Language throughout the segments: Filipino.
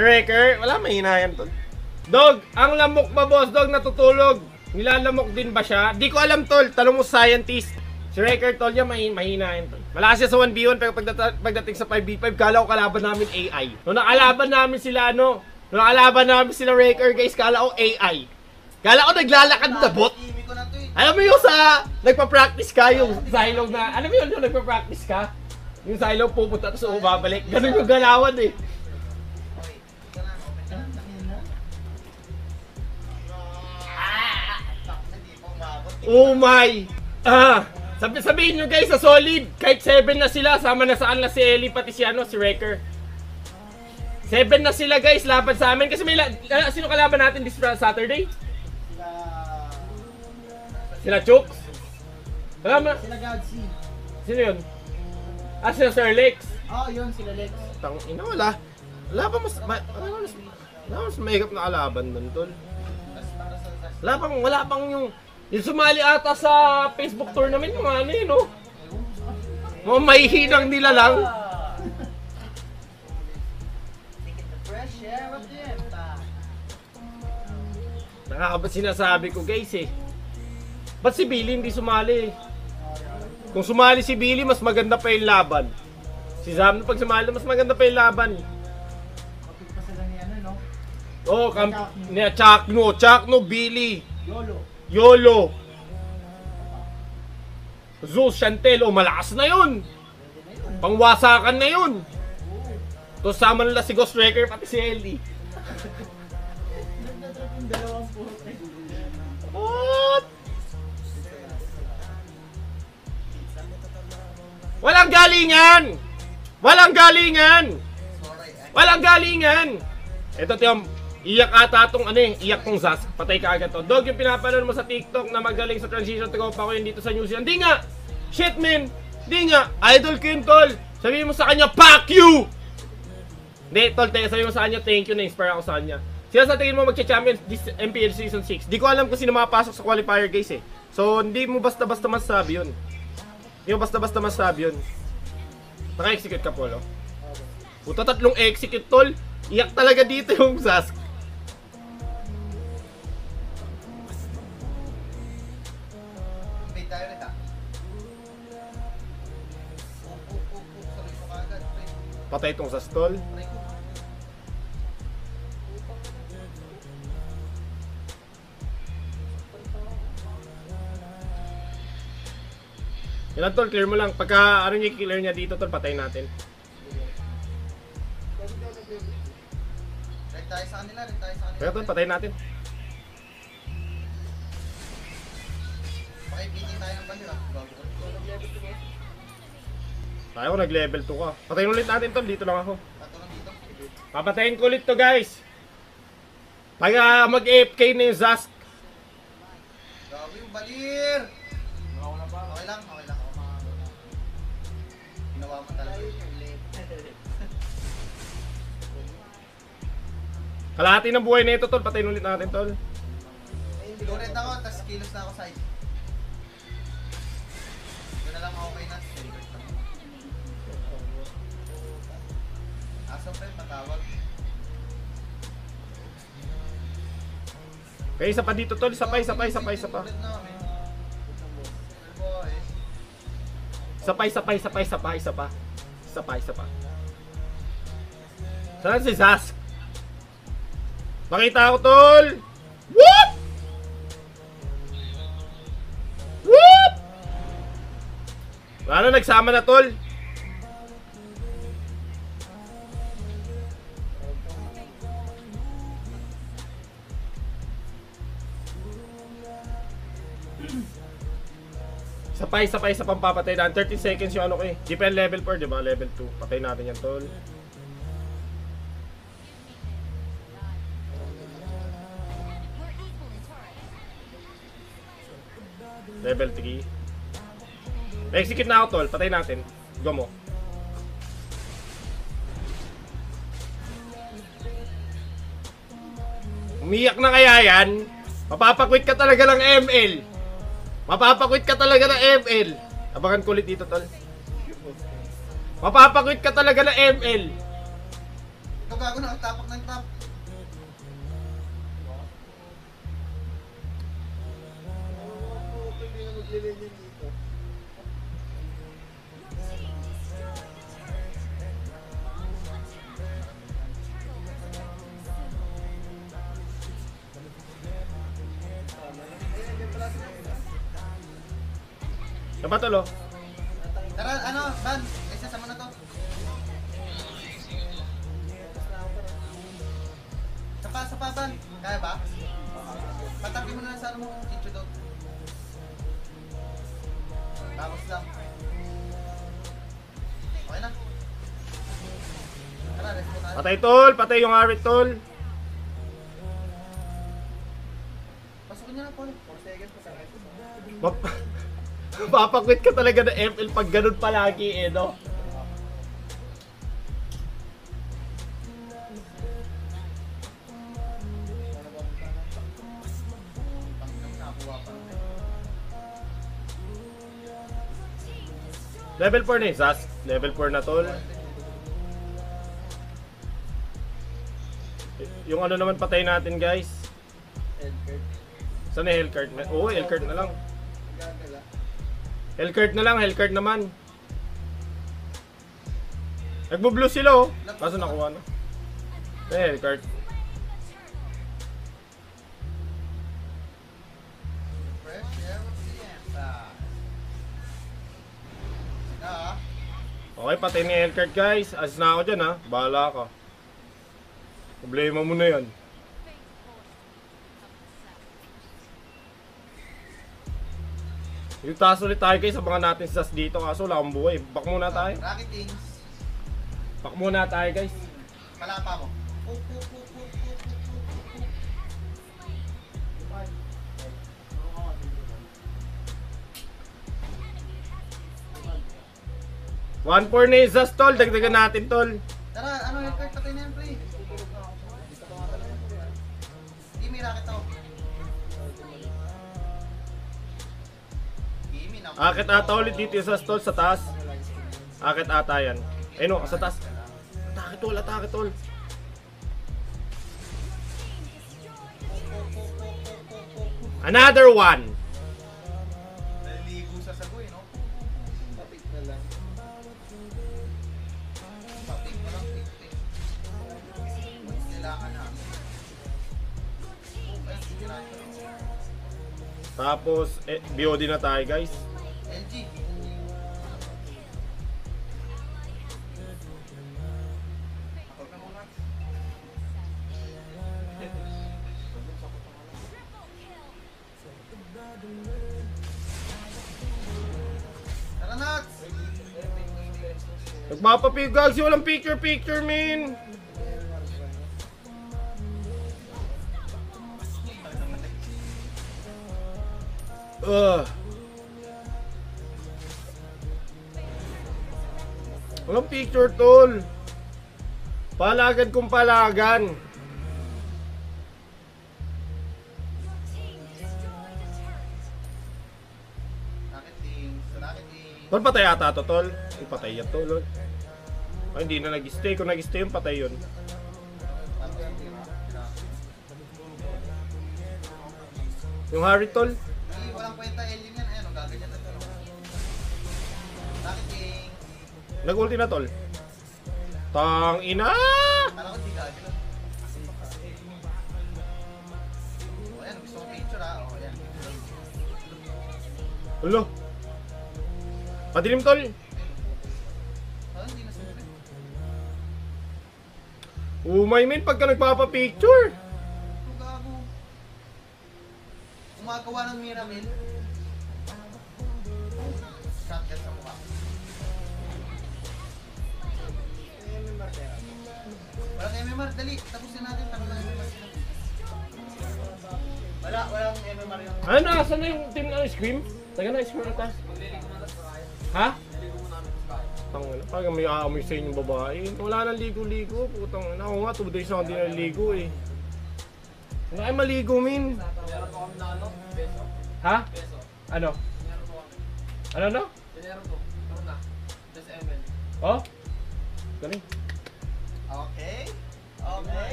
Wrecker, wala mahinayan tol. Dog, ang lamok ba boss dog natutulog? Nilalamok din ba siya? Di ko alam tol, talong mo scientist. Si Wrecker tol yan, mahin mahina yan tol. Malakas siya sa 1v1 pero pagdata- pagdating sa 5v5, kala ko kalaban namin AI. Nung nakalaban namin sila ano, nung nakalaban namin sila Wrecker guys, kala ko AI. Kala ko naglalakad na bot. To eh. Alam mo yung sa nagpa-practice ka yung Zylog na, alam mo yun yung nagpa-practice ka? Yung Zylog pupunta tapos umabalik. Ganun yung galawan eh. Oh my! Ah! Sabi sabihin nyo guys sa solid, kahit 7 na sila, sama na saan na si Ellie pati si ano, si Wrecker. 7 na sila guys, laban sa amin. Kasi may la- ah, sino kalaban natin this Saturday? Sila... Sila Chooks? Kalaban? Sila Godsey. Sino yun? Ah, sila Sir Lex. Oh, yun, sila Lex. Tang ina wala. Wala pa mas ma, wala mas wala mas mahigap na kalaban doon, tol. Wala pang wala pang yung yung sumali ata sa Facebook tournament yung ano yun, no? Mga mahihinang nila lang. Nakakabat sinasabi ko guys eh. Ba't si Billy hindi sumali? Kung sumali si Billy, mas maganda pa yung laban. Si Zam, pag sumali, mas maganda pa yung laban. Kapit pa sila ni ano, no? Oh, kam ni Chakno, Chakno, Billy, Yolo. Yolo. Zeus, Chantel, oh, malakas na yun. Pangwasakan na yun. Tapos sama nila si Ghost Wrecker pati si Ellie. What? Walang galingan! Walang galingan! Walang galingan! Ito tiyong, iyak ata tong ano eh, iyak tong Zas. Patay ka agad to. Dog, yung pinapanood mo sa TikTok na magaling sa transition to pa ko yun dito sa New Zealand. Di nga! Shit, man! Di nga! Idol ko yun, tol! Sabihin mo sa kanya, fuck you! Hindi, tol, te, sabihin mo sa kanya, thank you, na-inspire ako sa kanya. Sila sa tingin mo magcha-champion this MPL Season 6. Di ko alam kung sino makapasok sa qualifier, guys, eh. So, hindi mo basta-basta masabi yun. Hindi mo basta-basta masabi yun. Naka-execute ka, Polo. Puta, tatlong execute, tol. Iyak talaga dito yung Sask. Patay itong pre ko. Yan lang, tol. Clear mo lang. Pagka ano niya clear niya dito, tol, patay natin. Red tayo sa kanila, red tayo sa kanila. Kaya, tol, patay natin. Pakibitin tayo ng ah. Bago ko. Tayo nag-level 2 ka. Patayin ulit natin, tol. Dito lang ako. Papatayin ko ulit to, guys. Pag ah, mag-AFK na yung Zask. Grabe yung balir! Okay lang, okay lang. Ako mga... Ginawa mo talaga. Kalahati ng buhay na ito, tol. Patayin ulit natin, tol. Go red ako, tapos kilos na ako side. Yun na lang okay na. Okay, isa pa dito, tol. Isa pa, isa pa, isa pa, isa pa. Isa pa, isa pa, isa pa, isa pa, isa pa. Isa pa, isa pa. Saan si Zask? Nakita ko, tol! Whoop! Whoop! Ano, nagsama na, tol? Isa pa, isa pa, isa pang papatay na. 30 seconds yung ano ko eh. Di level 4, di ba? Level 2. Patay natin yan, tol. Level 3. Na-execute na ako, tol. Patay natin. Go mo. Umiyak na kaya yan? Mapapakwit ka talaga ng ML. Mapapakwit ka talaga ng ML. Abangan ko ulit dito, tol. Mapapakwit ka talaga ng ML. Ikaw gago na tapak ng tap. Napatulo. Tara, ano, Ban, isa sama na to. Sapa, sapa, Ban. Kaya ba? Patabi mo na lang sa ano mo, Kicho doon. Tapos lang. Okay na. Tara, let's go tayo. Patay tol, patay yung Harit tol. Pasukin niyo na, Paul. 4 seconds pa sa Map Papakwit ka talaga ng ML pag ganun palagi eh, no? Level 4 na yung Zas. Level 4 na tol. Yung ano naman patay natin guys. Saan na Hellcart? Oo, Hellcart na lang. Hellcart na lang, Hellcart naman. Nagbo-blue sila oh. Kaso nakuha na. Eh. Ah, Okay, patay ni Hellcart guys. As na ako dyan ha. Bahala ka. Problema mo na yan. Yung taas ulit tayo guys, abangan natin Sas dito kaso wala akong buhay. Back muna tayo. Rocket Kings. Back muna tayo guys. Malapa mo. One four na yung Zas, tol. Dagdagan natin, tol. Tara, ano yung card? Patay na yung Akit ata ulit dito yung Sas tol sa taas. Akit ata yan. Eh no, sa taas. Atake tol, atake tol. Another one. Naliligo sa sagoy, no? Papik na lang. Papik mo lang, pik. Mas kailangan namin. Oh. Tapos, eh, BOD na tayo guys. Nagpapapig guys, walang picture picture min. Ugh. Walang picture tol. Palagan kung palagan. Tol, patay ata to, tol. Ay, patay yan, tol. Oh. Ay, hindi na nag-stay. Kung nag-stay yun, patay yun. Yung Harry, tol. Hindi, walang kwenta alien yan. Ayan, oh, gaganyan na? Rocket Kings. Nag-ulti na, tol. Tang ina! Kala ko di gagawin. O yan, gusto ko picture ha. O yan. Ulo. Padilim, tol. Umay, min, pagka nagpapapicture. Gago. Gumagawa ng Miramil. Shotgun sa mukha. Walang MMR, dali. Tapusin natin. Takot na MMR. Wala, walang MMR yung... Ano, asan na yung team na Scream? Taga na, Scream na taas. Ha? Tang ina, parang may aamoy sa inyong babae. Wala nang ligo-ligo. Putang ina. Ako nga, 2 days na ako di naligo eh. Wala kayo maligo, min. Meron po kami na ano, peso. Ha? Peso. Ano? Meron po kami. Ano no? Dinero po. Ano na? Just ML. Oh? Galing. Okay. Okay.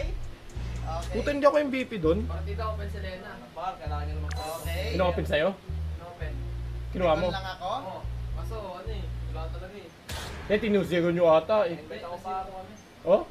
Okay. Puta, hindi ako MVP doon. Partida open si Lena. Bakal, kailangan nyo naman Okay. Inopen sa'yo? Inopen. Kinuha mo? Ikaw lang ako? Oo. Kaso ano eh, wala talaga eh. Eh, tinusiro nyo ata eh. Oh?